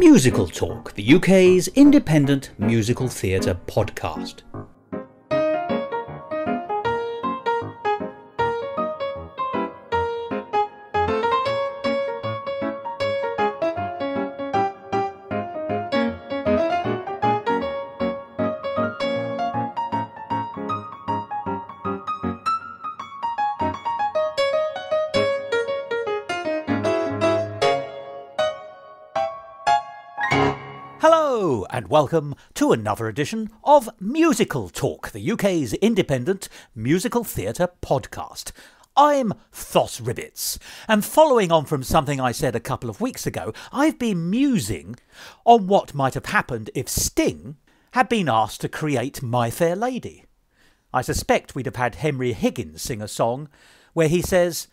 Musical Talk, the UK's independent musical theatre podcast. Welcome to another edition of Musical Talk, the UK's independent musical theatre podcast. I'm Thos Ribbits, and following on from something I said a couple of weeks ago, I've been musing on what might have happened if Sting had been asked to create My Fair Lady. I suspect we'd have had Henry Higgins sing a song where he says,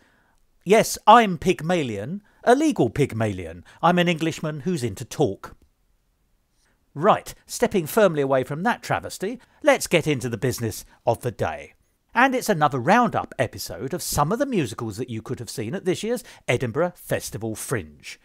Yes, I'm Pygmalion, a legal Pygmalion. I'm an Englishman who's into talk. Right, stepping firmly away from that travesty, let's get into the business of the day. And it's another roundup episode of some of the musicals that you could have seen at this year's Edinburgh Festival Fringe.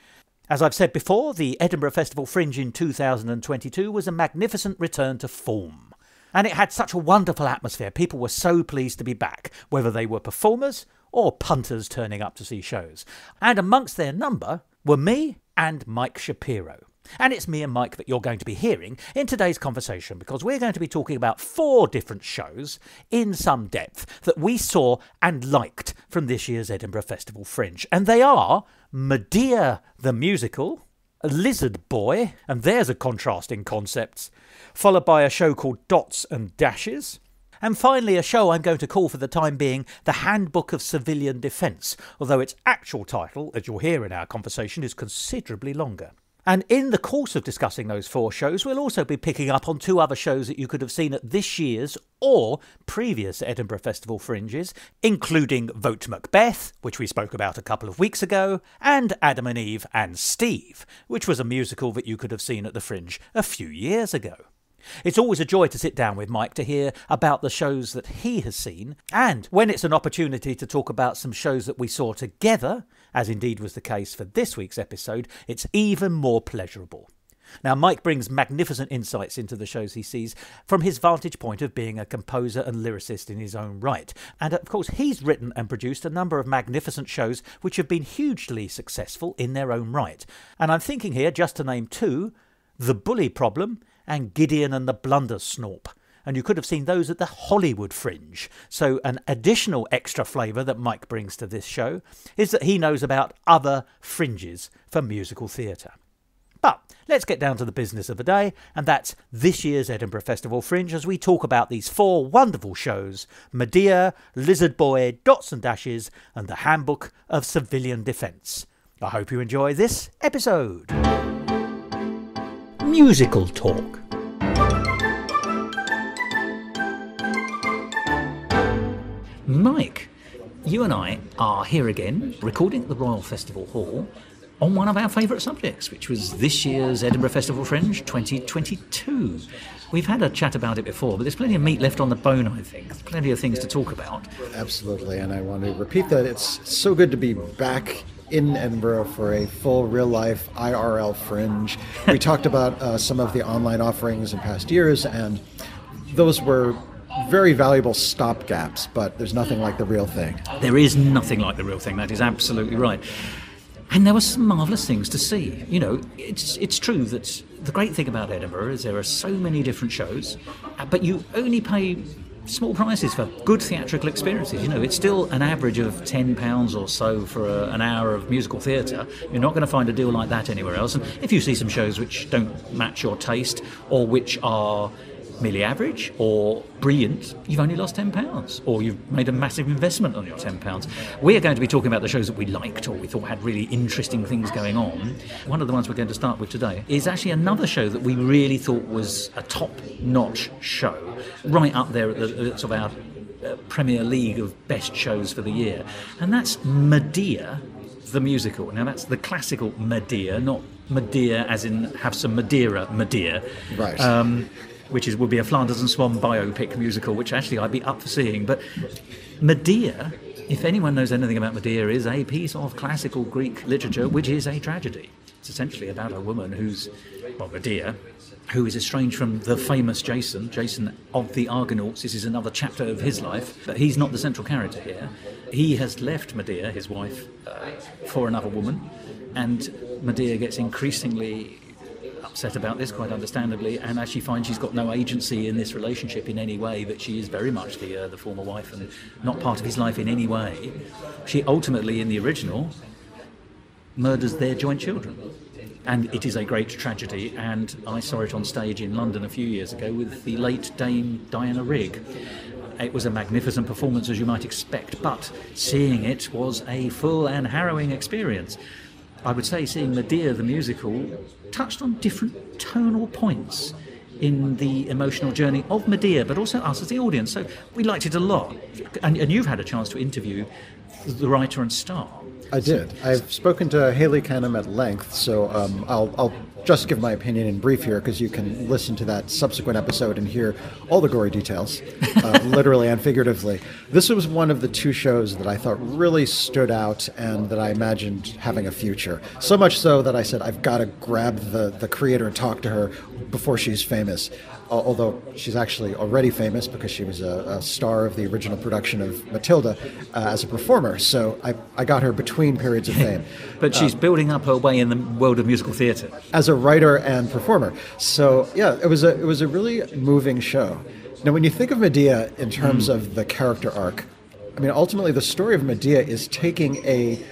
As I've said before, the Edinburgh Festival Fringe in 2022 was a magnificent return to form. And it had such a wonderful atmosphere. People were so pleased to be back, whether they were performers or punters turning up to see shows. And amongst their number were me and Mike Shapiro. And it's me and Mike that you're going to be hearing in today's conversation because we're going to be talking about four different shows in some depth that we saw and liked from this year's Edinburgh Festival Fringe. And they are Medea the Musical, Lizard Boy, and there's a contrast in concepts, followed by a show called Dots and Dashes. And finally, a show I'm going to call for the time being The Handbook of Civilian Defence, although its actual title, as you'll hear in our conversation, is considerably longer. And in the course of discussing those four shows, we'll also be picking up on two other shows that you could have seen at this year's or previous Edinburgh Festival Fringes, including Vote Macbeth, which we spoke about a couple of weeks ago, and Adam and Eve and Steve, which was a musical that you could have seen at the Fringe a few years ago. It's always a joy to sit down with Mike to hear about the shows that he has seen, and when it's an opportunity to talk about some shows that we saw together, as indeed was the case for this week's episode, it's even more pleasurable. Now, Mike brings magnificent insights into the shows he sees from his vantage point of being a composer and lyricist in his own right. And of course, he's written and produced a number of magnificent shows which have been hugely successful in their own right. And I'm thinking here, just to name two The Bully Problem and Gideon and the Blunder Snorp. And you could have seen those at the Hollywood Fringe. So, an additional extra flavour that Mike brings to this show is that he knows about other fringes for musical theatre. But let's get down to the business of the day, and that's this year's Edinburgh Festival Fringe as we talk about these four wonderful shows Medea, Lizard Boy, Dots and Dashes, and the Handbook of Civilian Defence. I hope you enjoy this episode. Musical Talk. Mike, you and I are here again, recording at the Royal Festival Hall on one of our favourite subjects, which was this year's Edinburgh Festival Fringe 2022. We've had a chat about it before, but there's plenty of meat left on the bone, I think. There's plenty of things to talk about. Absolutely, and I want to repeat that it's so good to be back in Edinburgh for a full real life IRL fringe. We talked about uh, some of the online offerings in past years, and those were very valuable stopgaps, but there's nothing like the real thing. There is nothing like the real thing, that is absolutely right. And there were some marvellous things to see. You know, it's, it's true that the great thing about Edinburgh is there are so many different shows, uh, but you only pay small prices for good theatrical experiences. You know, it's still an average of ten pounds or so for a, an hour of musical theatre. You're not going to find a deal like that anywhere else. And if you see some shows which don't match your taste or which are merely average or brilliant, you've only lost £10 or you've made a massive investment on your £10. We are going to be talking about the shows that we liked or we thought had really interesting things going on. One of the ones we're going to start with today is actually another show that we really thought was a top notch show, right up there at the sort of our uh, Premier League of best shows for the year, and that's Medea the musical. Now that's the classical Medea, not Medea as in have some Madeira, Medea. Right. Um, which is would be a Flanders and Swann biopic musical, which actually I'd be up for seeing. But Medea, if anyone knows anything about Medea, is a piece of classical Greek literature which is a tragedy. It's essentially about a woman who's, well, Medea, who is estranged from the famous Jason, Jason of the Argonauts. This is another chapter of his life, but he's not the central character here. He has left Medea, his wife, uh, for another woman, and Medea gets increasingly upset about this, quite understandably, and as she finds she's got no agency in this relationship in any way, that she is very much the, uh, the former wife and not part of his life in any way, she ultimately, in the original, murders their joint children. And it is a great tragedy, and I saw it on stage in London a few years ago with the late Dame Diana Rigg. It was a magnificent performance, as you might expect, but seeing it was a full and harrowing experience. I would say seeing Medea the musical touched on different tonal points in the emotional journey of Medea, but also us as the audience. So we liked it a lot. And, and you've had a chance to interview the writer and star. I did. I've spoken to Hayley Canham at length, so um, I'll, I'll just give my opinion in brief here because you can listen to that subsequent episode and hear all the gory details, uh, literally and figuratively. This was one of the two shows that I thought really stood out and that I imagined having a future. So much so that I said, I've got to grab the, the creator and talk to her before she's famous although she's actually already famous because she was a, a star of the original production of Matilda uh, as a performer. So I, I got her between periods of fame. but she's um, building up her way in the world of musical theatre as a writer and performer. So yeah, it was a it was a really moving show. Now, when you think of Medea in terms mm. of the character arc, I mean, ultimately the story of Medea is taking a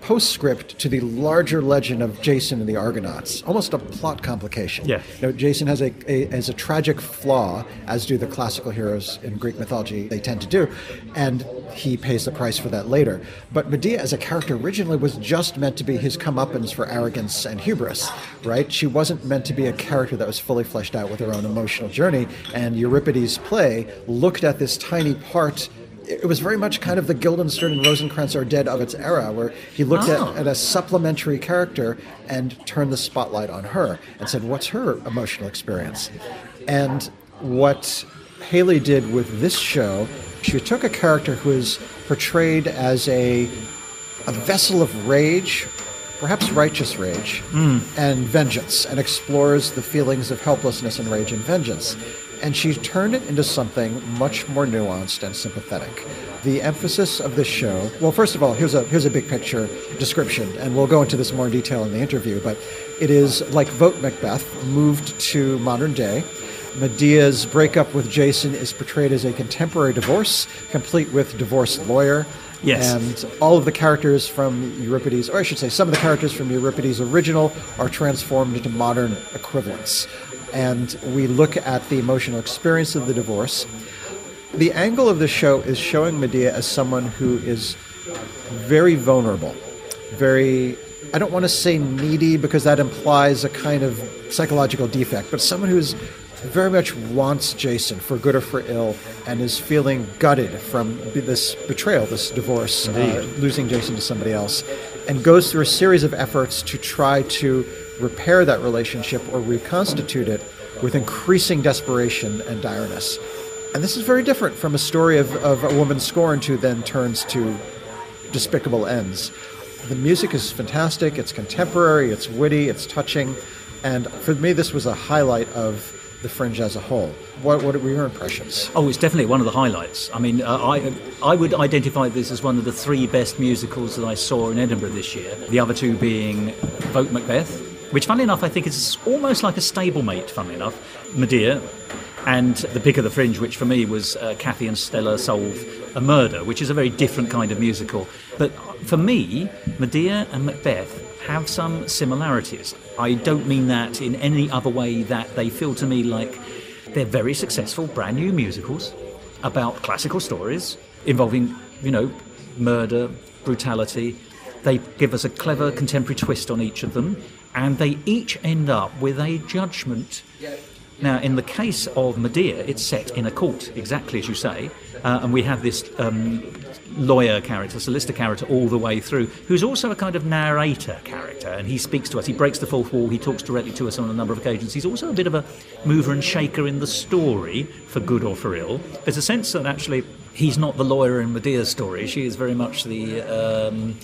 postscript to the larger legend of Jason and the Argonauts, almost a plot complication. Yeah. You know, Jason has a, a, has a tragic flaw, as do the classical heroes in Greek mythology. They tend to do, and he pays the price for that later. But Medea, as a character, originally was just meant to be his comeuppance for arrogance and hubris, right? She wasn't meant to be a character that was fully fleshed out with her own emotional journey. And Euripides' play looked at this tiny part it was very much kind of the Guildenstern and Rosencrantz are dead of its era, where he looked oh. at, at, a supplementary character and turned the spotlight on her and said, "What's her emotional experience?" And what Hayley did with this show, she took a character who is portrayed as a a vessel of rage, perhaps righteous rage, mm. and vengeance, and explores the feelings of helplessness and rage and vengeance and she turned it into something much more nuanced and sympathetic. The emphasis of this show, well, first of all, here's a here's a big picture description, and we'll go into this more in detail in the interview. But it is like Vote Macbeth moved to modern day. Medea's breakup with Jason is portrayed as a contemporary divorce, complete with divorced lawyer. Yes. And all of the characters from Euripides, or I should say, some of the characters from Euripides' original are transformed into modern equivalents and we look at the emotional experience of the divorce. The angle of the show is showing Medea as someone who is very vulnerable, very, I don't want to say needy because that implies a kind of psychological defect, but someone who's very much wants Jason for good or for ill and is feeling gutted from this betrayal, this divorce, uh, losing Jason to somebody else, and goes through a series of efforts to try to repair that relationship or reconstitute it with increasing desperation and direness. And this is very different from a story of, of a woman scorned who then turns to despicable ends. The music is fantastic, it's contemporary, it's witty, it's touching, and for me, this was a highlight of the Fringe as a whole. What, what were your impressions? Oh, it's definitely one of the highlights. I mean, uh, I I would identify this as one of the three best musicals that I saw in Edinburgh this year. The other two being Vote Macbeth which, funnily enough, I think is almost like a stablemate, funnily enough, Medea, and The Pick of the Fringe, which for me was uh, Kathy and Stella solve a murder, which is a very different kind of musical. But for me, Medea and Macbeth have some similarities. I don't mean that in any other way that they feel to me like they're very successful brand new musicals about classical stories involving, you know, murder, brutality. They give us a clever contemporary twist on each of them and they each end up with a judgment. Now, in the case of Medea, it's set in a court, exactly as you say, uh, and we have this um, lawyer character, solicitor character, all the way through, who's also a kind of narrator character, and he speaks to us. He breaks the fourth wall. He talks directly to us on a number of occasions. He's also a bit of a mover and shaker in the story, for good or for ill. There's a sense that actually he's not the lawyer in Medea's story. She is very much the. Um,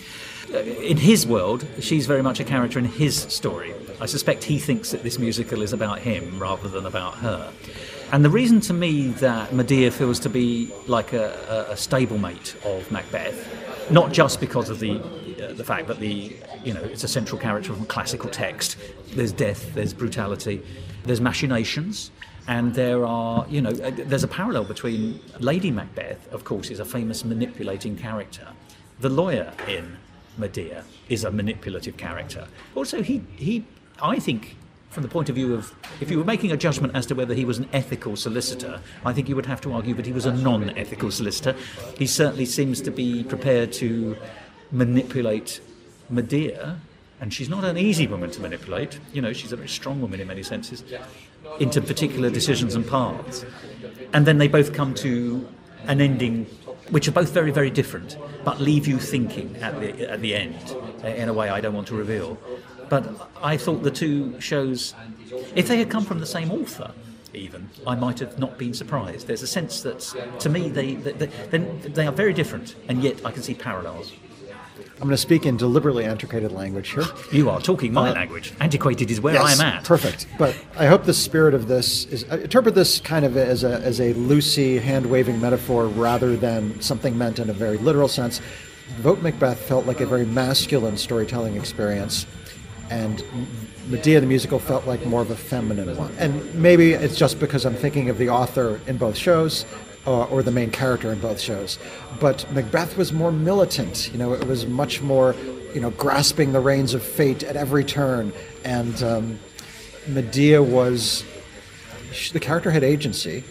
in his world, she's very much a character in his story. I suspect he thinks that this musical is about him rather than about her. And the reason to me that Medea feels to be like a, a, a stablemate of Macbeth, not just because of the uh, the fact that the you know it's a central character from a classical text. There's death, there's brutality, there's machinations, and there are you know uh, there's a parallel between Lady Macbeth, of course, is a famous manipulating character. The lawyer in Medea is a manipulative character. Also, he he I think from the point of view of if you were making a judgment as to whether he was an ethical solicitor, I think you would have to argue that he was a non ethical solicitor. He certainly seems to be prepared to manipulate Medea, and she's not an easy woman to manipulate. You know, she's a very strong woman in many senses, into particular decisions and paths. And then they both come to an ending which are both very, very different, but leave you thinking at the, at the end uh, in a way I don't want to reveal. But I thought the two shows, if they had come from the same author, even, I might have not been surprised. There's a sense that, to me, they, they, they, they are very different, and yet I can see parallels. I'm going to speak in deliberately antiquated language here. You are talking my uh, language. Antiquated is where yes, I am at. Perfect. But I hope the spirit of this is I interpret this kind of as a as a loosey, hand waving metaphor rather than something meant in a very literal sense. Vote Macbeth felt like a very masculine storytelling experience and Medea the musical felt like more of a feminine one. And maybe it's just because I'm thinking of the author in both shows uh, or the main character in both shows. But Macbeth was more militant. You know, it was much more, you know, grasping the reins of fate at every turn. And um, Medea was the character had agency,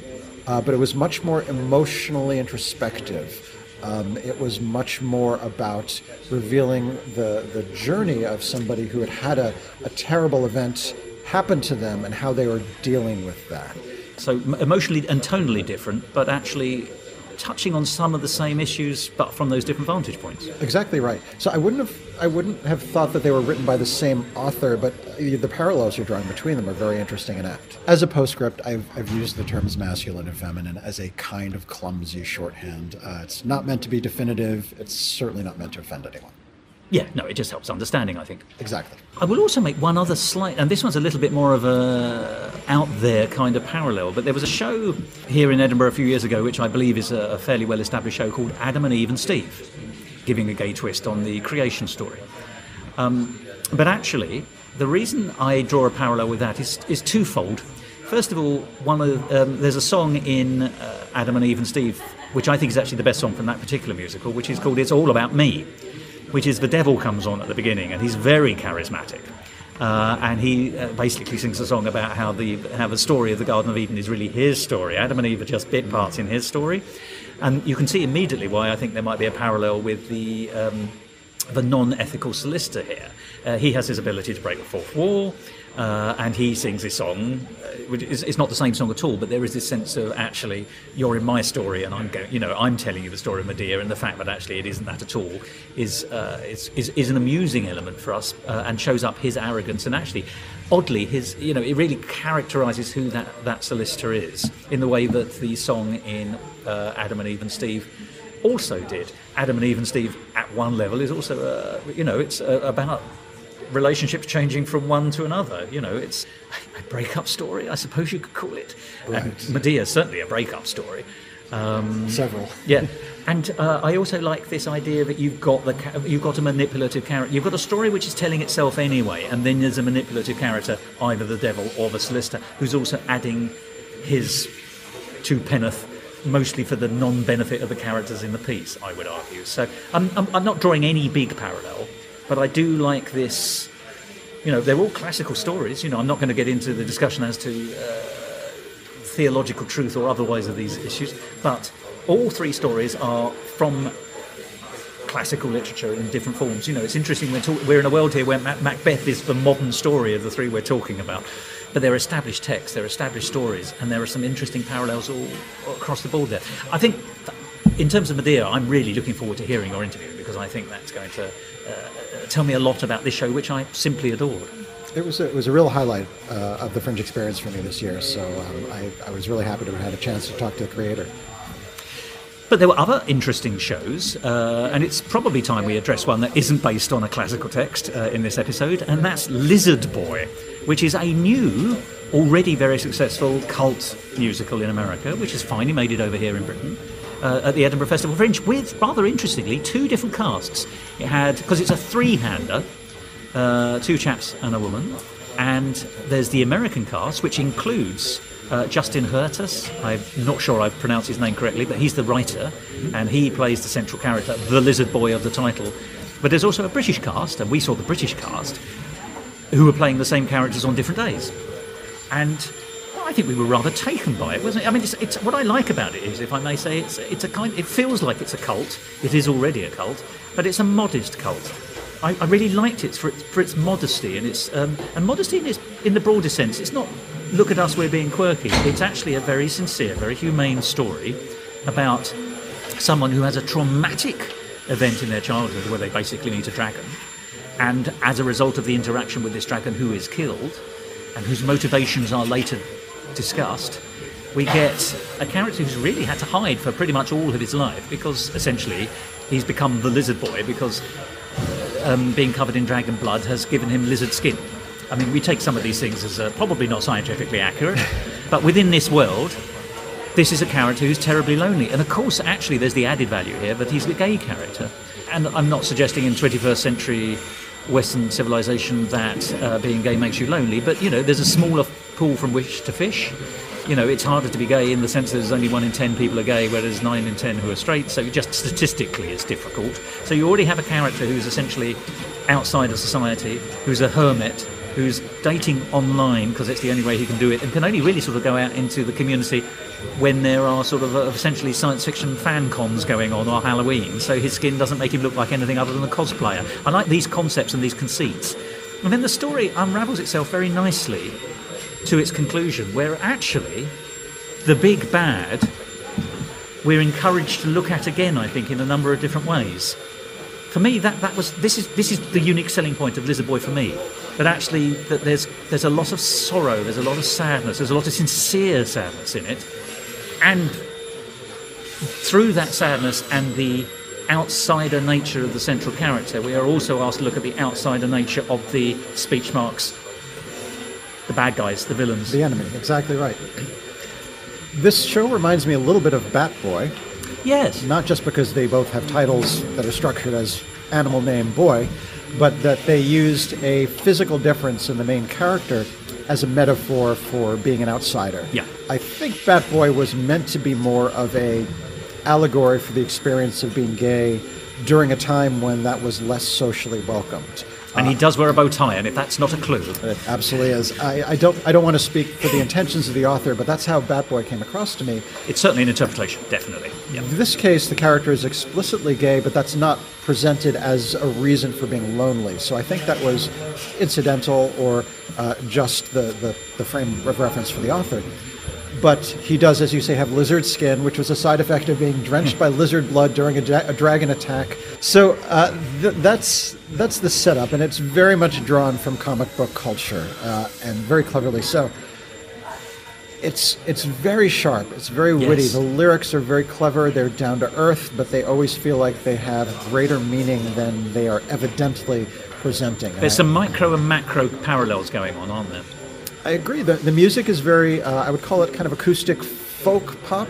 uh, but it was much more emotionally introspective. Um, it was much more about revealing the, the journey of somebody who had had a, a terrible event happen to them and how they were dealing with that. So emotionally and tonally different, but actually touching on some of the same issues, but from those different vantage points. Exactly right. So I wouldn't have I wouldn't have thought that they were written by the same author, but the parallels you're drawing between them are very interesting and apt. As a postscript, I've, I've used the terms masculine and feminine as a kind of clumsy shorthand. Uh, it's not meant to be definitive. It's certainly not meant to offend anyone. Yeah, no, it just helps understanding, I think. Exactly. I will also make one other slight, and this one's a little bit more of a out there kind of parallel. But there was a show here in Edinburgh a few years ago, which I believe is a, fairly well established show called Adam and Eve and Steve, giving a gay twist on the creation story. Um, but actually, the reason I draw a parallel with that is, is twofold. First of all, one of um, there's a song in uh, Adam and Eve and Steve, which I think is actually the best song from that particular musical, which is called "It's All About Me." Which is the devil comes on at the beginning, and he's very charismatic. Uh, and he uh, basically sings a song about how the how the story of the Garden of Eden is really his story. Adam and Eve are just bit parts in his story, and you can see immediately why I think there might be a parallel with the um, the non-ethical solicitor here. Uh, he has his ability to break the fourth wall. Uh, and he sings this song, uh, which is it's not the same song at all, but there is this sense of actually you're in my story, and I'm going, you know, I'm telling you the story of Medea, and the fact that actually it isn't that at all is uh, is, is, is an amusing element for us, uh, and shows up his arrogance, and actually, oddly, his you know, it really characterises who that that solicitor is in the way that the song in uh, Adam and Eve and Steve also did. Adam and Eve and Steve at one level is also, uh, you know, it's about relationships changing from one to another. You know, it's a breakup story, I suppose you could call it. Right. And Medea certainly a breakup story. Um, Several. Yeah, and uh, I also like this idea that you've got the you've got a manipulative character. You've got a story which is telling itself anyway, and then there's a manipulative character, either the devil or the solicitor, who's also adding his two penneth mostly for the non-benefit of the characters in the piece, I would argue. So I'm, I'm, I'm, not drawing any big parallel, but I do like this. You know, they're all classical stories. You know, I'm not going to get into the discussion as to uh, theological truth or otherwise of these issues, but all three stories are from classical literature in different forms. You know, it's interesting. We're, talk- we're in a world here where Macbeth is the modern story of the three we're talking about, but they're established texts, they're established stories, and there are some interesting parallels all, across the board there. I think, in terms of Medea, I'm really looking forward to hearing your interview because I think that's going to uh, tell me a lot about this show, which I simply adored. It was a, it was a real highlight uh, of the Fringe experience for me this year. So um, I, I was really happy to have had a chance to talk to the creator. But there were other interesting shows, uh, and it's probably time we address one that isn't based on a classical text uh, in this episode, and that's Lizard Boy, which is a new, already very successful cult musical in America, which has finally made it over here in Britain. Uh, at the Edinburgh Festival Fringe, with rather interestingly two different casts. It had because it's a three-hander, uh, two chaps and a woman, and there's the American cast, which includes uh, Justin Huertas. I'm not sure I've pronounced his name correctly, but he's the writer, and he plays the central character, the lizard boy of the title. But there's also a British cast, and we saw the British cast, who were playing the same characters on different days. And I think we were rather taken by it, wasn't it? I mean, it's, it's, what I like about it is, if I may say, it's, it's a kind. It feels like it's a cult. It is already a cult, but it's a modest cult. I, I really liked it for its, for its modesty and its um, and modesty in, its, in the broader sense. It's not look at us, we're being quirky. It's actually a very sincere, very humane story about someone who has a traumatic event in their childhood where they basically meet a dragon, and as a result of the interaction with this dragon, who is killed, and whose motivations are later discussed. We get a character who's really had to hide for pretty much all of his life because essentially he's become the lizard boy because um, being covered in dragon blood has given him lizard skin. I mean, we take some of these things as uh, probably not scientifically accurate, but within this world, this is a character who's terribly lonely. And of course, actually, there's the added value here that he's a gay character. And I'm not suggesting in 21st century Western civilization that uh, being gay makes you lonely, but you know, there's a smaller pool from which to fish. You know, it's harder to be gay in the sense that there's only one in ten people are gay, whereas nine in ten who are straight. So just statistically, it's difficult. So you already have a character who's essentially outside of society, who's a hermit, who's dating online because it's the only way he can do it, and can only really sort of go out into the community when there are sort of uh, essentially science fiction fan cons going on or Halloween. So his skin doesn't make him look like anything other than a cosplayer. I like these concepts and these conceits. And then the story unravels itself very nicely to its conclusion, where actually the big bad we're encouraged to look at again, I think, in a number of different ways. For me, that, that was this is this is the unique selling point of Lizard Boy for me. That actually that there's there's a lot of sorrow, there's a lot of sadness, there's a lot of sincere sadness in it. And through that sadness and the outsider nature of the central character, we are also asked to look at the outsider nature of the speech marks the bad guys, the villains. The enemy, exactly right. This show reminds me a little bit of Batboy. Yes. Not just because they both have titles that are structured as animal name boy, but that they used a physical difference in the main character as a metaphor for being an outsider. Yeah. I think Batboy was meant to be more of a allegory for the experience of being gay during a time when that was less socially welcomed. And he does wear a bow tie, and if that's not a clue, It absolutely is. I, I don't I don't want to speak for the intentions of the author, but that's how Batboy came across to me. it's certainly an interpretation, definitely. Yeah. In this case, the character is explicitly gay, but that's not presented as a reason for being lonely. So I think that was incidental or uh, just the, the, the frame of reference for the author. But he does, as you say, have lizard skin, which was a side effect of being drenched by lizard blood during a, a dragon attack. So uh, th- that's that's the setup, and it's very much drawn from comic book culture, uh, and very cleverly so. It's it's very sharp. It's very witty. Yes. The lyrics are very clever. They're down to earth, but they always feel like they have greater meaning than they are evidently presenting. There's some micro and macro parallels going on, aren't there? I agree. The, the music is very, uh, I would call it kind of acoustic folk pop,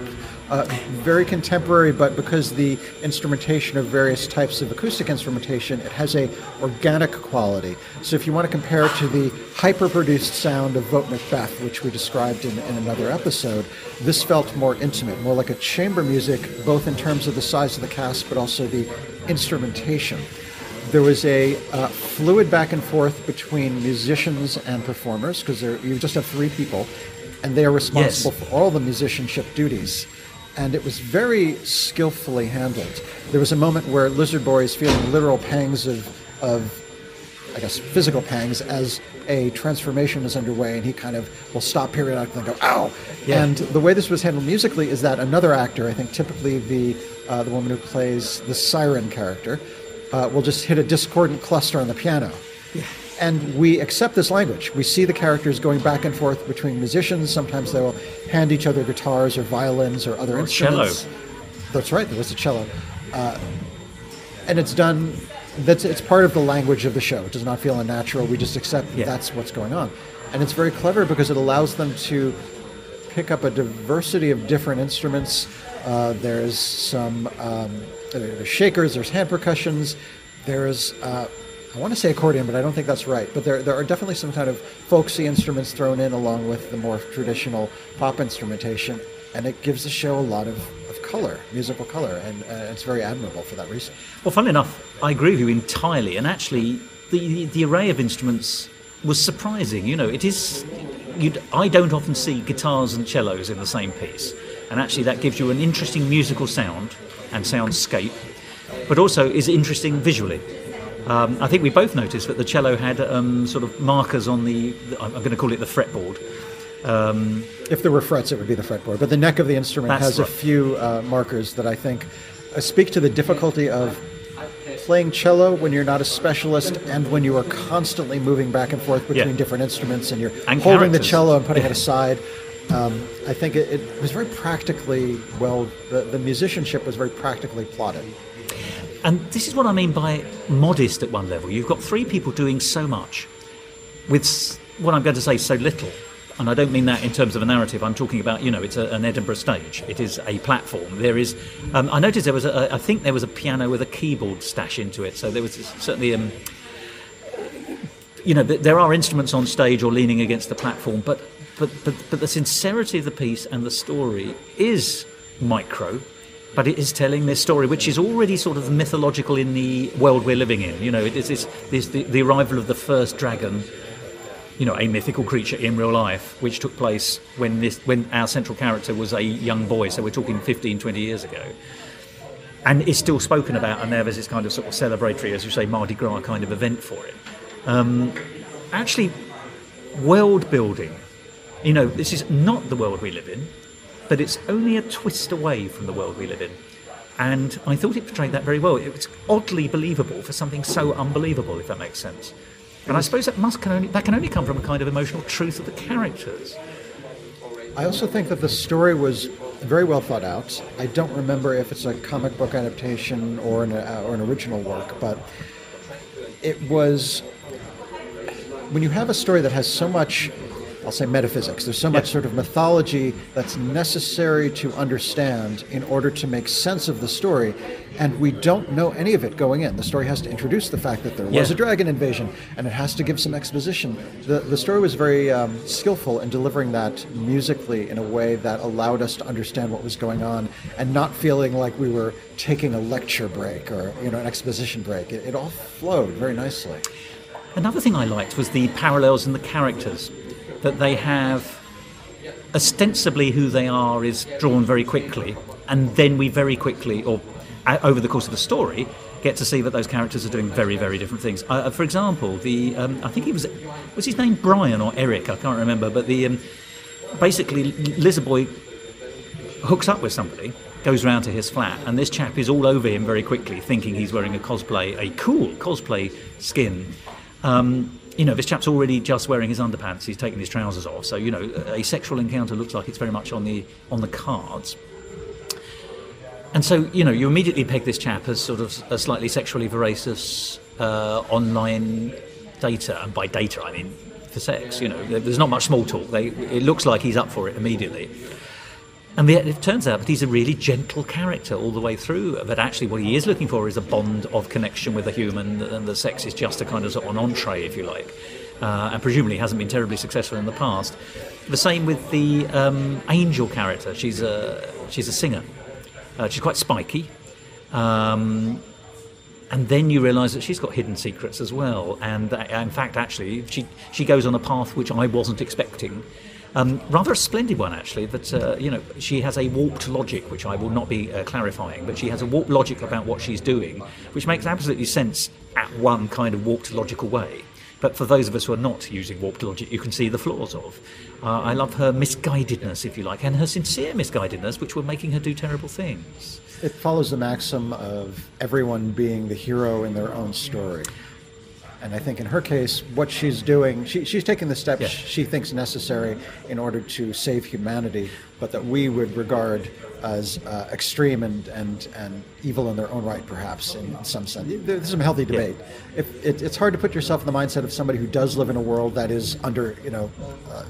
uh, very contemporary, but because the instrumentation of various types of acoustic instrumentation, it has a organic quality. So if you want to compare it to the hyper-produced sound of Vote Macbeth, which we described in, in another episode, this felt more intimate, more like a chamber music, both in terms of the size of the cast, but also the instrumentation there was a uh, fluid back and forth between musicians and performers because you just have three people and they are responsible Yes. for all the musicianship duties and it was very skillfully handled there was a moment where lizard boy is feeling literal pangs of, of I guess, physical pangs as a transformation is underway, and he kind of will stop periodically and go, "Ow!" Yeah. And the way this was handled musically is that another actor, I think, typically the uh, the woman who plays the siren character, uh, will just hit a discordant cluster on the piano. And we accept this language. We see the characters going back and forth between musicians. Sometimes they will hand each other guitars or violins or other Or cello. instruments. That's right. There was a cello, uh, and it's done. That's it's part of the language of the show. It does not feel unnatural. We just accept that Yeah. that's what's going on, and it's very clever because it allows them to pick up a diversity of different instruments. Uh, there's some um, there's shakers. There's hand percussions. There's uh, I want to say accordion, but I don't think that's right. But there, there are definitely some kind of folksy instruments thrown in along with the more traditional pop instrumentation, and it gives the show a lot of, of color, musical color, and uh, it's very admirable for that reason. Well, funnily enough, I agree with you entirely. And actually, the, the array of instruments was surprising. You know, it is. I don't often see guitars and cellos in the same piece. And actually, that gives you an interesting musical sound and soundscape, but also is interesting visually. Um, I think we both noticed that the cello had um, sort of markers on the, I'm going to call it the fretboard. Um, If there were frets, it would be the fretboard, but the neck of the instrument has right. a few uh, markers that I think uh, speak to the difficulty of playing cello when you're not a specialist and when you are constantly moving back and forth between Yeah. different instruments and you're And holding the cello and putting it aside. Um, I think it, it was very practically well. The, the musicianship was very practically plotted. And this is what I mean by modest at one level. You've got three people doing so much with what I'm going to say so little. And I don't mean that in terms of a narrative. I'm talking about, you know, it's a, an Edinburgh stage. It is a platform. There is, um, I noticed there was, a, I think there was a piano with a keyboard stash into it. So there was certainly, um, you know, there are instruments on stage or leaning against the platform, but, but, but, but the sincerity of the piece and the story is micro, but it is telling this story, which is already sort of mythological in the world we're living in. You know, it is this, this, the, the arrival of the first dragon, you know, a mythical creature in real life, which took place when, this, when our central character was a young boy, so we're talking 15, 20 years ago. And it's still spoken about, and there was this kind of sort of celebratory, as you say, Mardi Gras kind of event for it um, actually world building. You know, this is not the world we live in, but it's only a twist away from the world we live in. And I thought it portrayed that very well. It was oddly believable for something so unbelievable, if that makes sense. And I suppose that must can only that can only come from a kind of emotional truth of the characters. I also think that the story was very well thought out. I don't remember if it's a comic book adaptation or an, uh, or an original work, but it was when you have a story that has so much I'll say metaphysics. There's so much Yeah. sort of mythology that's necessary to understand in order to make sense of the story, and we don't know any of it going in. The story has to introduce the fact that there was Yeah. a dragon invasion, and it has to give some exposition. The, the story was very um, skillful in delivering that musically in a way that allowed us to understand what was going on and not feeling like we were taking a lecture break or you know an exposition break. It, it all flowed very nicely. Another thing I liked was the parallels in the characters. That they have ostensibly who they are is drawn very quickly, and then we very quickly, or uh, over the course of the story, get to see that those characters are doing very, very different things. Uh, for example, the um, I think he was was his name Brian or Eric, I can't remember, but the um, basically Lizard Boy hooks up with somebody, goes round to his flat, and this chap is all over him very quickly, thinking he's wearing a cosplay, a cool cosplay skin. Um, you know, this chap's already just wearing his underpants. He's taking his trousers off, so you know, a sexual encounter looks like it's very much on the on the cards. And so, you know, you immediately peg this chap as sort of a slightly sexually voracious uh, online data, and by data I mean for sex. You know, there's not much small talk. They, it looks like he's up for it immediately. And it turns out that he's a really gentle character all the way through. That actually what he is looking for is a bond of connection with a human, and the sex is just a kind of, sort of an entree, if you like. Uh, and presumably hasn't been terribly successful in the past. The same with the um, Angel character. She's a she's a singer. Uh, she's quite spiky. Um, and then you realise that she's got hidden secrets as well. And uh, in fact, actually, she she goes on a path which I wasn't expecting. Um, rather a splendid one, actually. That uh, you know, she has a warped logic, which I will not be uh, clarifying, but she has a warped logic about what she's doing, which makes absolutely sense at one kind of warped logical way. But for those of us who are not using warped logic, you can see the flaws of. Uh, I love her misguidedness, if you like, and her sincere misguidedness, which were making her do terrible things. It follows the maxim of everyone being the hero in their own story. And I think in her case, what she's doing, she, she's taking the steps Yeah. she thinks necessary in order to save humanity, but that we would regard as uh, extreme and, and, and evil in their own right, perhaps, in some sense. There's some healthy debate. If it, It's hard to put yourself in the mindset of somebody who does live in a world that is under, you know, uh,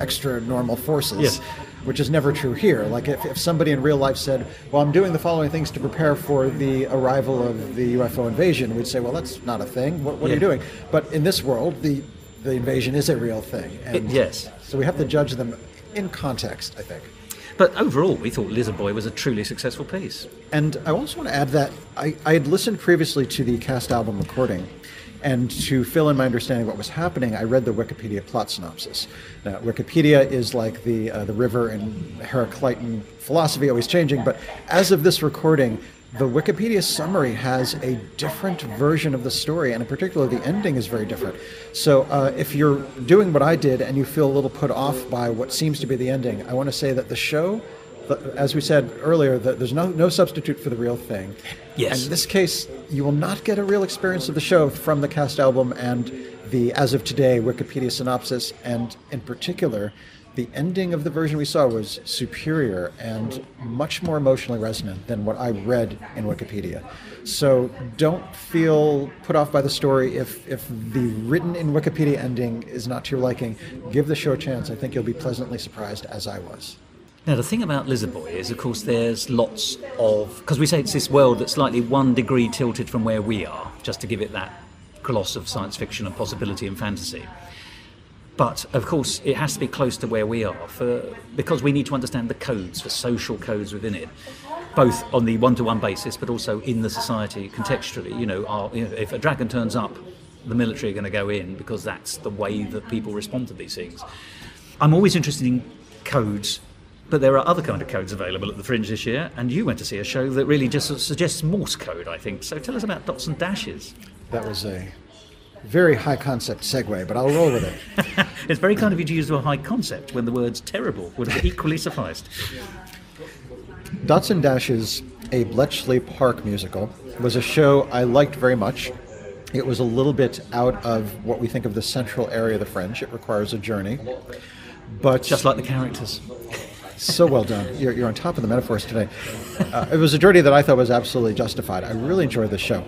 extra normal forces. Yes. Which is never true here. Like if, if somebody in real life said, "Well, I'm doing the following things to prepare for the arrival of the UFO invasion," we'd say, "Well, that's not a thing. What, what are you doing?" But in this world, the the invasion is a real thing, and It- yes. so we have to judge them in context. I think. But overall, we thought Lizard Boy was a truly successful piece. And I also want to add that I, I had listened previously to the cast album recording, and to fill in my understanding of what was happening, I read the Wikipedia plot synopsis. Now, Wikipedia is like the uh, the river in Heraclitan philosophy, always changing. But as of this recording, the Wikipedia summary has a different version of the story, and in particular, the ending is very different. So, uh, if you're doing what I did and you feel a little put off by what seems to be the ending, I want to say that the show as we said earlier, that there's no, no substitute for the real thing. Yes. And in this case, you will not get a real experience of the show from the cast album and the, as of today, Wikipedia synopsis. And in particular, the ending of the version we saw was superior and much more emotionally resonant than what I read in Wikipedia. So don't feel put off by the story if, if the written in Wikipedia ending is not to your liking. Give the show a chance. I think you'll be pleasantly surprised, as I was. Now, the thing about Lizard Boy is, of course, there's lots of. Because we say it's this world that's slightly one degree tilted from where we are, just to give it that gloss of science fiction and possibility and fantasy. But of course, it has to be close to where we are for because we need to understand the codes, the social codes within it, both on the one-to-one basis, but also in the society contextually. You know, are, you know if a dragon turns up, the military are going to go in because that's the way that people respond to these things. I'm always interested in codes, but there are other kind of codes available at the Fringe this year, and you went to see a show that really just sort of suggests Morse code, I think. So tell us about dots and dashes. That was a very high concept segue, but I'll roll with it. It's very kind of you to use a high concept when the words terrible would have equally sufficed. Dots and Dashes, a Bletchley Park musical, was a show I liked very much. It was a little bit out of what we think of the central area of the Fringe. It requires a journey. But Just like the characters. So well done. You're, you're on top of the metaphors today. Uh, it was a journey that I thought was absolutely justified. I really enjoyed the show.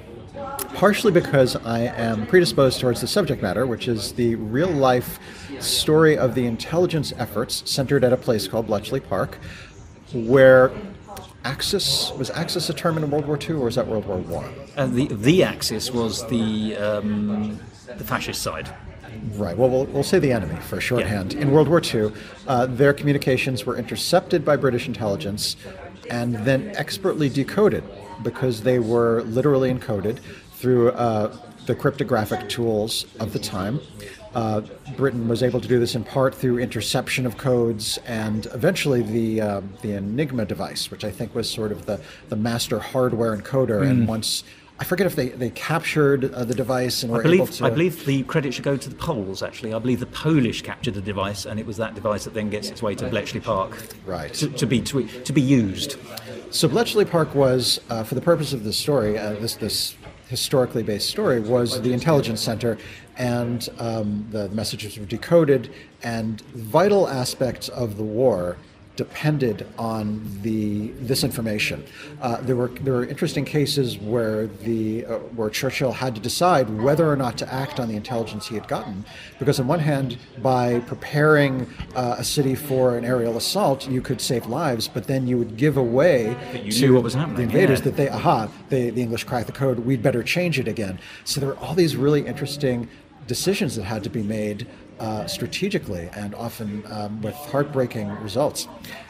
Partially because I am predisposed towards the subject matter, which is the real life story of the intelligence efforts centered at a place called Bletchley Park, where Axis was Axis a term in World War II or was that World War One? And the the axis was the um, the fascist side. Right. Well, we'll, we'll say the enemy for shorthand. In World War II, uh, their communications were intercepted by British intelligence and then expertly decoded because they were literally encoded through uh, the cryptographic tools of the time. Uh, Britain was able to do this in part through interception of codes and eventually the uh, the Enigma device, which I think was sort of the, the master hardware encoder. And once I forget if they, they captured uh, the device and were I believe, able to. I believe the credit should go to the Poles, actually. I believe the Polish captured the device, and it was that device that then gets its way to Bletchley Park Right. to, to, be, to, to be used. So Bletchley Park was, uh, for the purpose of this story, uh, this this historically based story, was the intelligence center, and um, the messages were decoded, and vital aspects of the war depended on the this information. Uh, there were there were interesting cases where the uh, where Churchill had to decide whether or not to act on the intelligence he had gotten, because on one hand, by preparing uh, a city for an aerial assault, you could save lives, but then you would give away to what was the invaders yeah. that they aha they, the English cracked the code. We'd better change it again. So there were all these really interesting decisions that had to be made uh, strategically and often um, with heartbreaking results.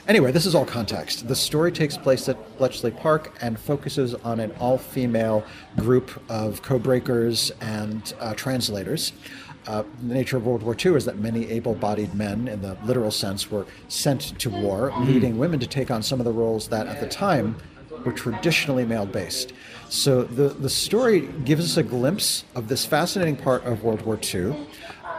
Anyway, this is all context. The story takes place at Bletchley Park and focuses on an all female group of code breakers and uh, translators. Uh, the nature of World War II is that many able bodied men, in the literal sense, were sent to war, leading women to take on some of the roles that at the time were traditionally male based. So the, the story gives us a glimpse of this fascinating part of World War II.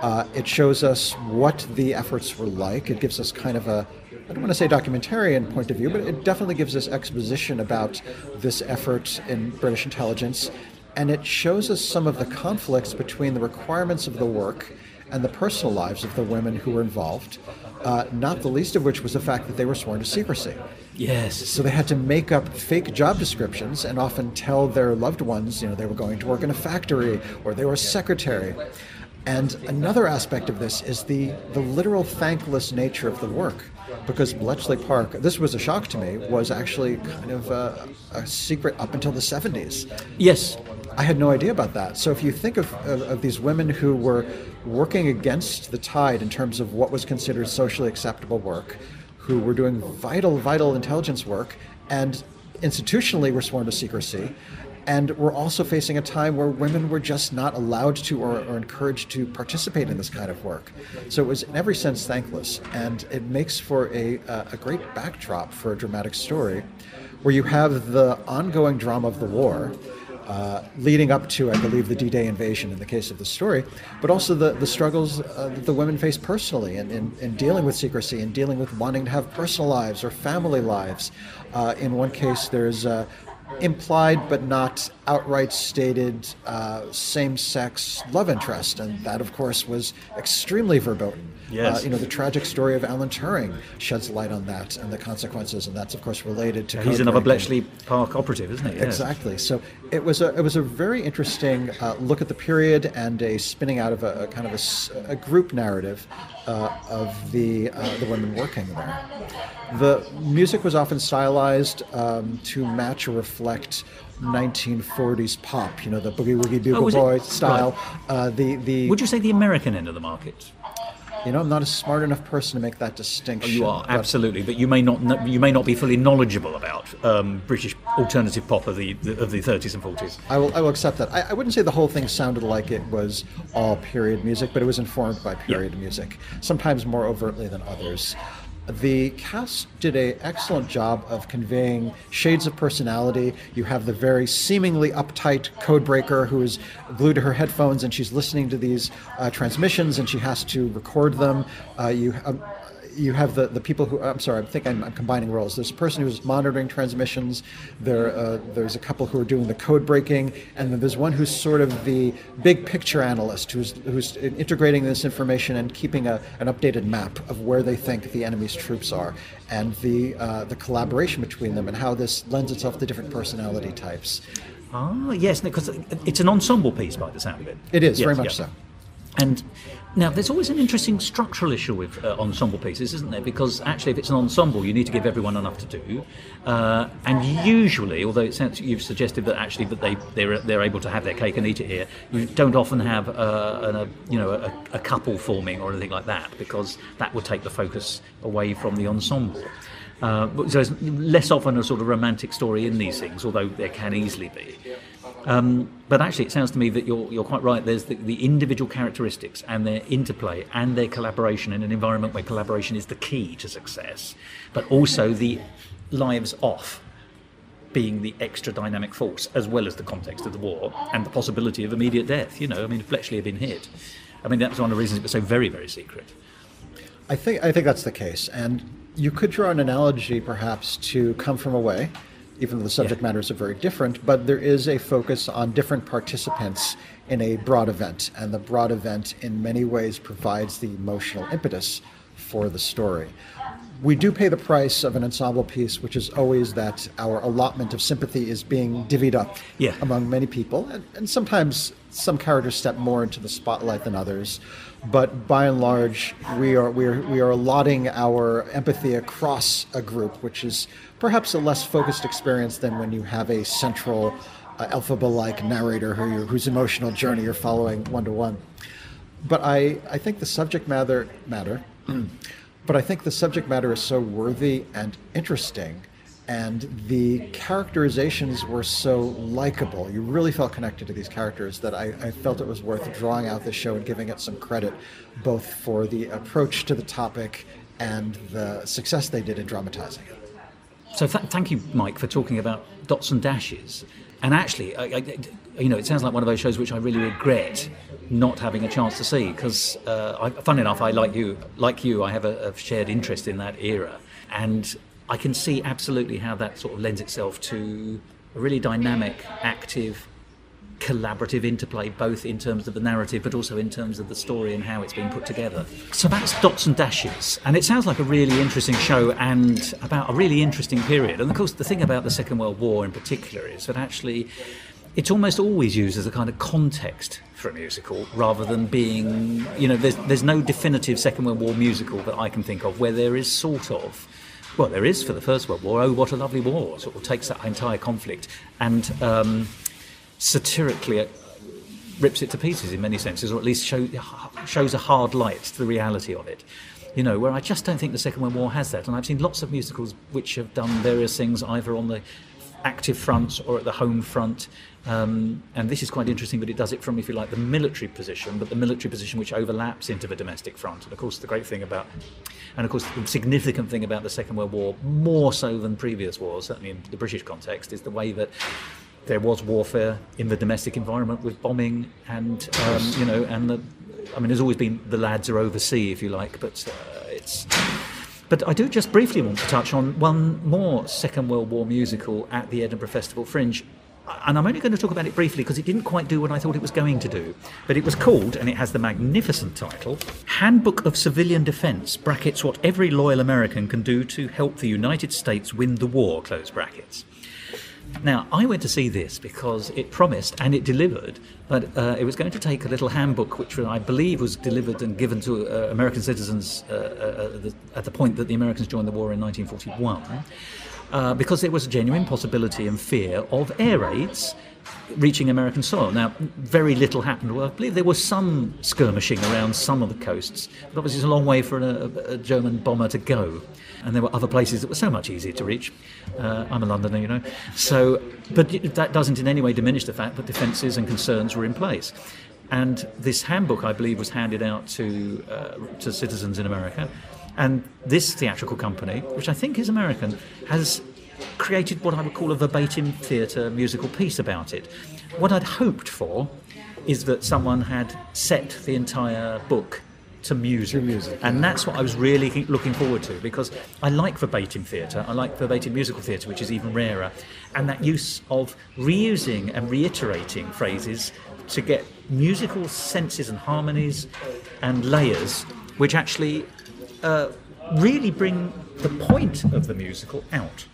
Uh, it shows us what the efforts were like. It gives us kind of a, I don't want to say documentarian point of view, but it definitely gives us exposition about this effort in British intelligence. and it shows us some of the conflicts between the requirements of the work and the personal lives of the women who were involved, uh, not the least of which was the fact that they were sworn to secrecy. Yes. So they had to make up fake job descriptions and often tell their loved ones, you know, they were going to work in a factory or they were a secretary. And another aspect of this is the, the literal thankless nature of the work. Because Bletchley Park, this was a shock to me, was actually kind of a, a secret up until the 70s. Yes. I had no idea about that. So if you think of, of, of, these women who were working against the tide in terms of what was considered socially acceptable work, who were doing vital, vital intelligence work, and institutionally were sworn to secrecy, and we're also facing a time where women were just not allowed to or, or, encouraged to participate in this kind of work. So it was in every sense thankless, and it makes for a, a great backdrop for a dramatic story where you have the ongoing drama of the war uh, leading up to, I believe, the D-Day invasion in the case of the story, but also the, the struggles uh, that the women face personally in, in, in, dealing with secrecy and dealing with wanting to have personal lives or family lives. Uh, in one case, there's implied but not outright stated uh, same-sex love interest, and that, of course, was extremely verboten. Yes. Uh, you know, the tragic story of Alan Turing sheds light on that and the consequences, and that's, of course, related to. Yeah, he's another Bletchley Park operative, isn't he? Yes. Exactly. So it was a it was a very interesting uh, look at the period and a spinning out of a, a kind of a, a group narrative uh, of the uh, the women working there. The music was often stylized um, to match or reflect 1940s pop, you know, the boogie woogie bugle oh, boy style. Right. Uh, the the. Would you say the American end of the market? You know, I'm not a smart enough person to make that distinction. Oh, you are absolutely, but you may not you may not be fully knowledgeable about um, British alternative pop of the, of the 30s and 40s. I will I will accept that. I, I, wouldn't say the whole thing sounded like it was all period music, but it was informed by period yeah. music, sometimes more overtly than others the cast did an excellent job of conveying shades of personality. You have the very seemingly uptight codebreaker who is glued to her headphones and she's listening to these uh, transmissions and she has to record them. Uh, you um, you have the, the people who I'm sorry, I think I'm, I'm combining roles. There's a person who's monitoring transmissions. There uh, there's a couple who are doing the code breaking, and then there's one who's sort of the big picture analyst who's who's integrating this information and keeping a, an updated map of where they think the enemy's troops are, and the uh, the collaboration between them and how this lends itself to different personality types. Ah, yes, because it's an ensemble piece by the sound of it. It is yes, very much yeah. so. And now, there's always an interesting structural issue with uh, ensemble pieces, isn't there? Because actually, if it's an ensemble, you need to give everyone enough to do, uh, and usually, although it sounds you've suggested that actually that they they're, they're able to have their cake and eat it here, you don't often have uh, an, a you know a, a, couple forming or anything like that because that would take the focus away from the ensemble. Uh, so there's less often a sort of romantic story in these things, although there can easily be. Um, but actually, it sounds to me that you're, you're quite right. There's the, the, individual characteristics and their interplay and their collaboration in an environment where collaboration is the key to success, but also the lives off being the extra dynamic force, as well as the context of the war and the possibility of immediate death. You know, I mean, Bletchley had been hit, I mean, that's one of the reasons it was so very, very secret. I think I think that's the case, and you could draw an analogy, perhaps, to Come From Away even though the subject yeah. matters are very different, but there is a focus on different participants in a broad event. And the broad event, in many ways, provides the emotional impetus for the story. We do pay the price of an ensemble piece, which is always that our allotment of sympathy is being divvied up yeah. among many people. And, and sometimes some characters step more into the spotlight than others but by and large, we are we are we are allotting our empathy across a group, which is perhaps a less focused experience than when you have a central uh, Elphaba-like narrator who whose emotional journey you're following one to one. But I I think the subject matter matter, but I think the subject matter is so worthy and interesting and the characterizations were so likable. You really felt connected to these characters that I, I, felt it was worth drawing out the show and giving it some credit, both for the approach to the topic and the success they did in dramatizing it. So th- thank you, Mike, for talking about dots and dashes. And actually, I, I, you know, it sounds like one of those shows which I really regret not having a chance to see because, uh, fun enough, I like you, like you, I have a, a shared interest in that era, and I can see absolutely how that sort of lends itself to a really dynamic, active, collaborative interplay, both in terms of the narrative but also in terms of the story and how it's being put together. So that's Dots and Dashes, and it sounds like a really interesting show and about a really interesting period. And of course, the thing about the Second World War in particular is that actually it's almost always used as a kind of context for a musical rather than being, you know, there's, there's no definitive Second World War musical that I can think of where there is sort of, well, there is for the First World War, Oh, What a Lovely War, sort of takes that entire conflict and um, satirically rips it to pieces in many senses, or at least show, shows a hard light to the reality of it. You know, where I just don't think the Second World War has that. And I've seen lots of musicals which have done various things either on the active front or at the home front. Um, and this is quite interesting, but it does it from, if you like, the military position, but the military position which overlaps into the domestic front. And of course, the great thing about, and of course, the significant thing about the Second World War, more so than previous wars, certainly in the British context, is the way that there was warfare in the domestic environment with bombing and, um, you know, and the, I mean, there's always been the lads are overseas, if you like, but uh, it's. But I do just briefly want to touch on one more Second World War musical at the Edinburgh Festival Fringe. And I'm only going to talk about it briefly because it didn't quite do what I thought it was going to do. But it was called, and it has the magnificent title, Handbook of Civilian Defense, brackets, what every loyal American can do to help the United States win the war, close brackets. Now, I went to see this because it promised and it delivered, but uh, it was going to take a little handbook, which I believe was delivered and given to uh, American citizens uh, uh at the point that the Americans joined the war in 1941, uh, because there was a genuine possibility and fear of air raids reaching American soil. Now, very little happened. Well, I believe there was some skirmishing around some of the coasts, but obviously it's a long way for a, a German bomber to go. And there were other places that were so much easier to reach. Uh, I'm a Londoner, you know. So, but that doesn't in any way diminish the fact that defences and concerns were in place. And this handbook, I believe, was handed out to uh, to citizens in America. And this theatrical company, which I think is American, has created what I would call a verbatim theatre musical piece about it. What I'd hoped for is that someone had set the entire book to music. Music and that's what I was really looking forward to because I like verbatim theatre, I like verbatim musical theatre, which is even rarer, and that use of reusing and reiterating phrases to get musical senses and harmonies and layers which actually uh, really bring the point of the musical out.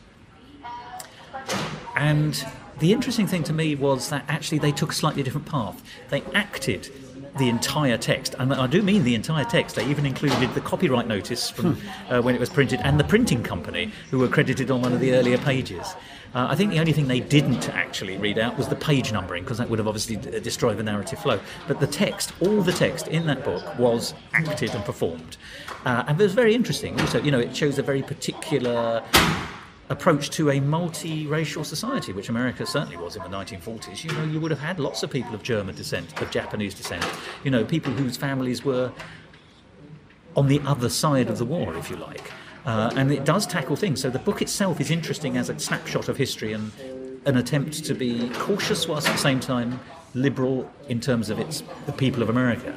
And the interesting thing to me was that actually they took a slightly different path. They acted the entire text, and I do mean the entire text. They even included the copyright notice from hmm. uh, when it was printed and the printing company who were credited on one of the earlier pages. Uh, I think the only thing they didn't actually read out was the page numbering because that would have obviously d- destroyed the narrative flow. But the text, all the text in that book was acted and performed, uh, and it was very interesting. Also, you know, it shows a very particular approach to a multiracial society, which America certainly was in the 1940s. You know, you would have had lots of people of German descent, of Japanese descent, you know, people whose families were on the other side of the war, if you like. Uh, and it does tackle things. So the book itself is interesting as a snapshot of history and an attempt to be cautious whilst at the same time liberal in terms of its the people of America.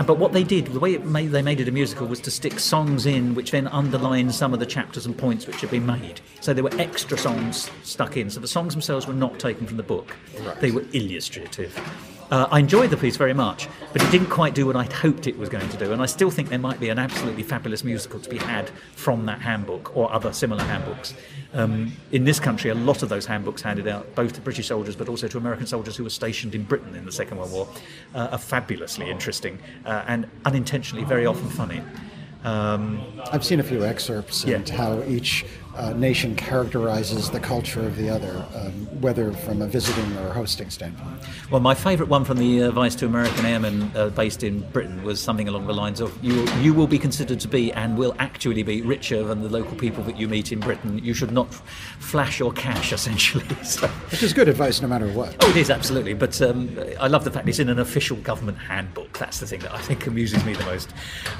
And, but what they did, the way made, they made it a musical, was to stick songs in which then underline some of the chapters and points which had been made. So there were extra songs stuck in. So the songs themselves were not taken from the book; right. they were illustrative. Uh, I enjoyed the piece very much, but it didn't quite do what I'd hoped it was going to do. And I still think there might be an absolutely fabulous musical to be had from that handbook or other similar handbooks. Um, in this country, a lot of those handbooks handed out both to British soldiers but also to American soldiers who were stationed in Britain in the Second World War uh, are fabulously interesting uh, and unintentionally very often funny. Um, I've seen a few excerpts and yeah. how each uh, nation characterizes the culture of the other, um, whether from a visiting or hosting standpoint? Well, my favourite one from the advice to American airmen uh, based in Britain was something along the lines of you, you will be considered to be and will actually be richer than the local people that you meet in Britain. You should not flash your cash, essentially. so, Which is good advice no matter what. Oh, it is, absolutely. But um, I love the fact it's in an official government handbook. That's the thing that I think amuses me the most.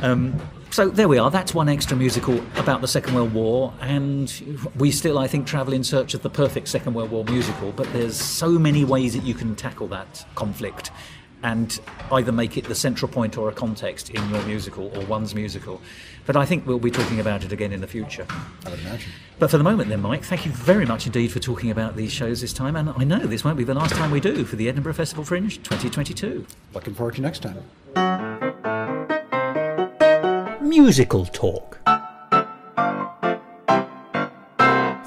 Um, so there we are. That's one extra musical about the Second World War, and we still, I think, travel in search of the perfect Second World War musical. But there's so many ways that you can tackle that conflict, and either make it the central point or a context in your musical or one's musical. But I think we'll be talking about it again in the future. I would imagine. But for the moment, then, Mike, thank you very much indeed for talking about these shows this time. And I know this won't be the last time we do for the Edinburgh Festival Fringe 2022. Looking forward to next time. Musical Talk.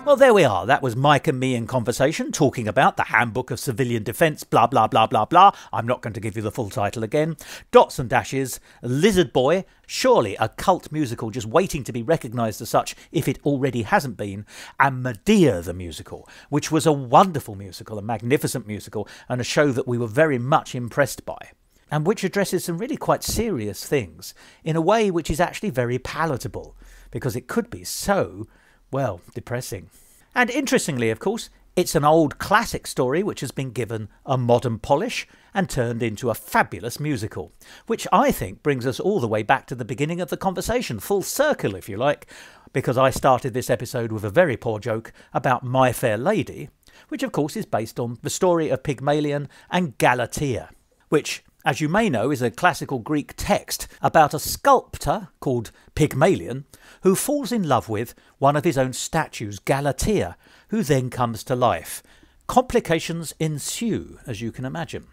Well, there we are. That was Mike and me in conversation talking about the Handbook of Civilian Defence, blah, blah, blah, blah, blah. I'm not going to give you the full title again. Dots and Dashes, Lizard Boy, surely a cult musical just waiting to be recognised as such if it already hasn't been, and Medea the musical, which was a wonderful musical, a magnificent musical, and a show that we were very much impressed by and which addresses some really quite serious things in a way which is actually very palatable, because it could be so, well, depressing. And interestingly, of course, it's an old classic story which has been given a modern polish and turned into a fabulous musical, which I think brings us all the way back to the beginning of the conversation, full circle, if you like, because I started this episode with a very poor joke about My Fair Lady, which of course is based on the story of Pygmalion and Galatea, which as you may know, is a classical Greek text about a sculptor called Pygmalion who falls in love with one of his own statues, Galatea, who then comes to life. Complications ensue, as you can imagine.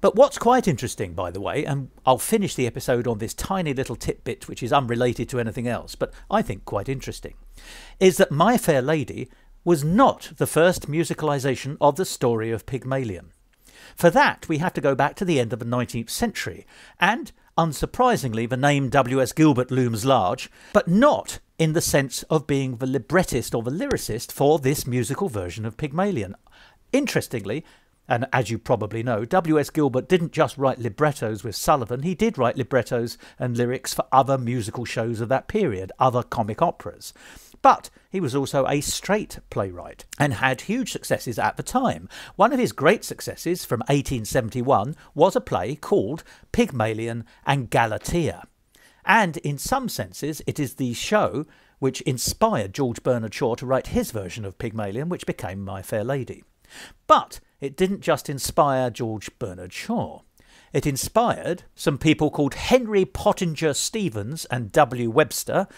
But what's quite interesting, by the way, and I'll finish the episode on this tiny little tidbit which is unrelated to anything else, but I think quite interesting, is that My Fair Lady was not the first musicalisation of the story of Pygmalion. For that, we have to go back to the end of the 19th century, and, unsurprisingly, the name W.S. Gilbert looms large, but not in the sense of being the librettist or the lyricist for this musical version of Pygmalion. Interestingly, and as you probably know, W.S. Gilbert didn't just write librettos with Sullivan, he did write librettos and lyrics for other musical shows of that period, other comic operas. But he was also a straight playwright and had huge successes at the time. One of his great successes from 1871 was a play called Pygmalion and Galatea. And in some senses, it is the show which inspired George Bernard Shaw to write his version of Pygmalion, which became My Fair Lady. But it didn't just inspire George Bernard Shaw. It inspired some people called Henry Pottinger Stephens and W. Webster,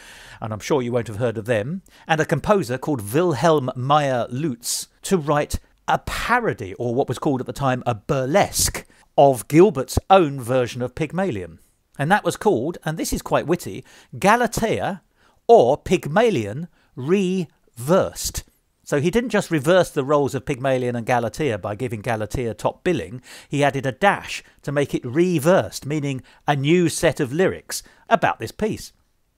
and I'm sure you won't have heard of them, and a composer called Wilhelm Meyer Lutz to write a parody, or what was called at the time a burlesque, of Gilbert's own version of Pygmalion. And that was called, and this is quite witty, Galatea or Pygmalion reversed. So he didn't just reverse the roles of Pygmalion and Galatea by giving Galatea top billing, he added a dash to make it reversed, meaning a new set of lyrics about this piece.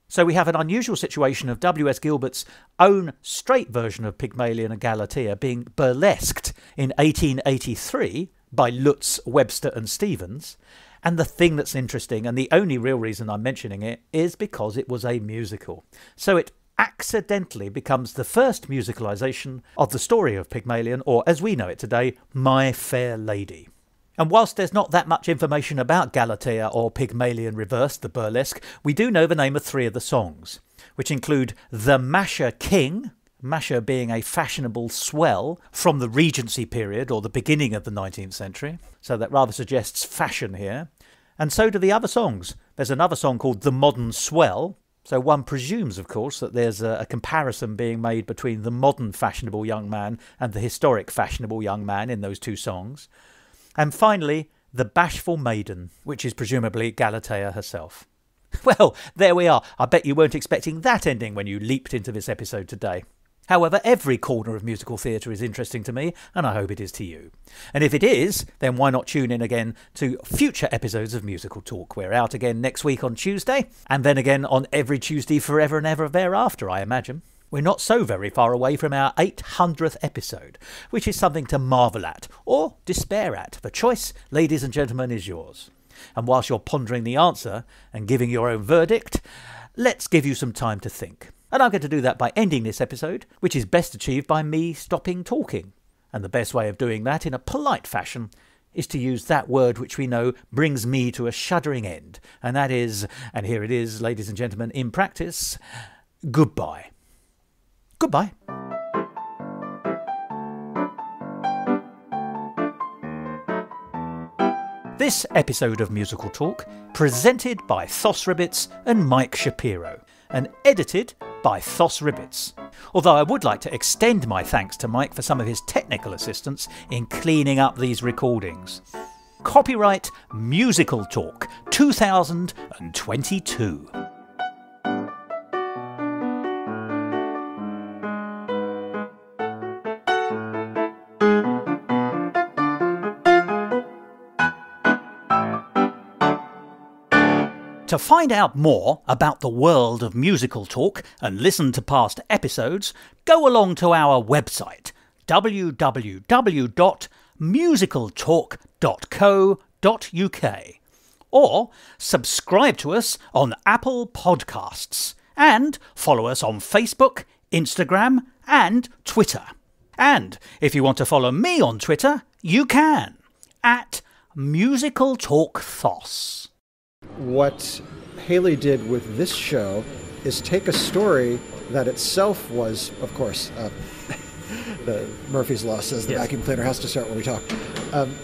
So we have an unusual situation of W.S. Gilbert's own straight version of Pygmalion and Galatea being burlesqued in 1883 by Lutz, Webster, and Stephens. And the thing that's interesting, and the only real reason I'm mentioning it, is because it was a musical. So it accidentally becomes the first musicalisation of the story of Pygmalion, or as we know it today, My Fair Lady. And whilst there's not that much information about Galatea or Pygmalion Reversed, the burlesque, we do know the name of three of the songs, which include The Masher King, Masher being a fashionable swell from the Regency period or the beginning of the 19th century, so that rather suggests fashion here. And so do the other songs. There's another song called The Modern Swell, so one presumes, of course, that there's a, a, comparison being made between the modern fashionable young man and the historic fashionable young man in those two songs. And finally, The Bashful Maiden, which is presumably Galatea herself. Well, there we are. I bet you weren't expecting that ending when you leaped into this episode today. However, every corner of musical theatre is interesting to me, and I hope it is to you. And if it is, then why not tune in again to future episodes of Musical Talk? We're out again next week on Tuesday, and then again on every Tuesday forever and ever thereafter, I imagine. We're not so very far away from our 800th episode, which is something to marvel at or despair at. The choice, ladies and gentlemen, is yours. And whilst you're pondering the answer and giving your own verdict, let's give you some time to think. And I'm going to do that by ending this episode, which is best achieved by me stopping talking. And the best way of doing that in a polite fashion is to use that word which we know brings me to a shuddering end. And that is, and here it is, ladies and gentlemen, in practice, goodbye. Goodbye. This episode of Musical Talk, presented by Thos Ribbits and Mike Shapiro, and edited by Thos Ribbits. Although I would like to extend my thanks to Mike for some of his technical assistance in cleaning up these recordings. Copyright Musical Talk 2022. To find out more about the world of musical talk and listen to past episodes, go along to our website www.musicaltalk.co.uk or subscribe to us on Apple Podcasts and follow us on Facebook, Instagram, and Twitter. And if you want to follow me on Twitter, you can at Musical Talk Thos. What Hayley did with this show is take a story that itself was, of course, uh, the Murphy's Law says the Yes. vacuum cleaner has to start when we talk. Um,